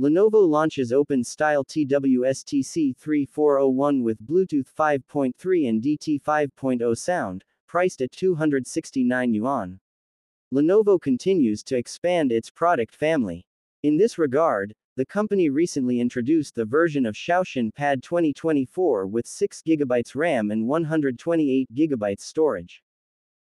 Lenovo launches open style TWS-TC 3401 with Bluetooth 5.3 and DT 5.0 sound, priced at 269 yuan. Lenovo continues to expand its product family. In this regard, the company recently introduced the version of Xiaoxin Pad 2024 with 6GB RAM and 128GB storage.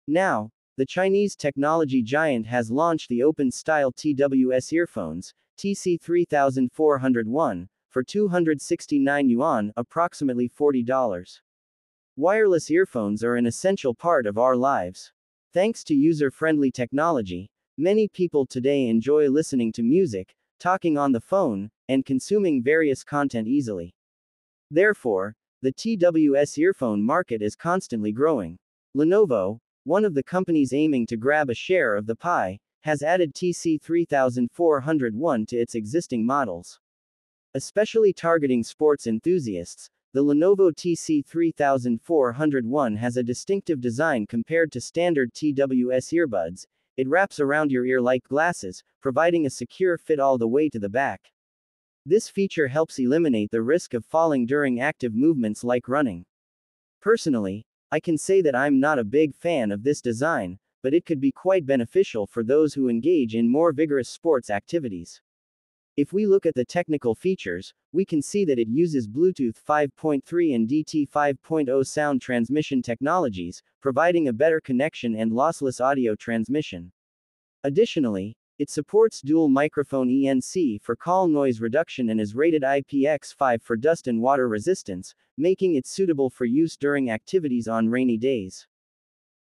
Now, the Chinese technology giant has launched the open style TWS earphones, TC3401, for 269 yuan, approximately $40. Wireless earphones are an essential part of our lives. Thanks to user friendly technology, many people today enjoy listening to music, talking on the phone, and consuming various content easily. Therefore, the TWS earphone market is constantly growing. Lenovo, one of the companies aiming to grab a share of the pie, has added TC3401 to its existing models. Especially targeting sports enthusiasts, the Lenovo TC3401 has a distinctive design compared to standard TWS earbuds, it wraps around your ear like glasses, providing a secure fit all the way to the back. This feature helps eliminate the risk of falling during active movements like running. Personally, I can say that I'm not a big fan of this design, but it could be quite beneficial for those who engage in more vigorous sports activities. If we look at the technical features, we can see that it uses Bluetooth 5.3 and DT 5.0 sound transmission technologies, providing a better connection and lossless audio transmission. Additionally, it supports dual microphone ENC for call noise reduction and is rated IPX5 for dust and water resistance, making it suitable for use during activities on rainy days.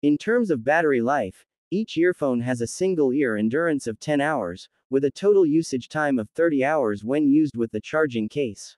In terms of battery life, each earphone has a single ear endurance of 10 hours, with a total usage time of 30 hours when used with the charging case.